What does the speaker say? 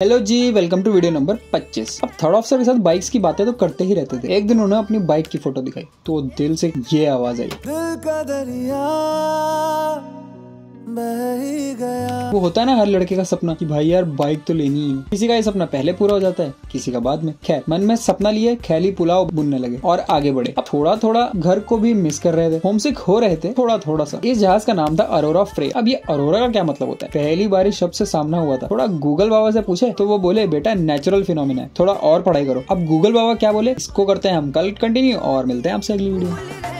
Hello जी welcome to video number 25 अब third officer के साथ बाइक्स की बातें तो करते ही रहते थे। एक दिन उन्होंने अपनी बाइक की फ़ोटो दिखाई तो दिल से ये आवाज़ आई। दिल का दरिया बह गया। वो होता है ना हर लड़के का सपना कि भाई यार बाइक तो लेनी ही है। किसी का ये सपना पहले पूरा हो जाता है, किसी का बाद में। खैर, मन में सपना लिए, खैली पुलाव बुनने लगे और आगे बढ़े। अब थोड़ा थोड़ा घर को भी मिस कर रहे थे। होमसिक हो रहे थे थोड़ा थोड़ा सा। इस जहाज़ का नाम था अरोरा फ्रे अब ये अरोरा का क्या मतलब होता है? पहली बार शब्द से सामना हुआ था। थोड़ा गूगल बाबा से पूछे तो वो बोले, बेटा नेचुरल फिनोमिना है। थोड़ा और पढ़ाई करो। अब गूगल बाबा क्या बोले? इसको करते हैं हम, कल कंटिन्यू और मिलते हैं आपसे अगली वीडियो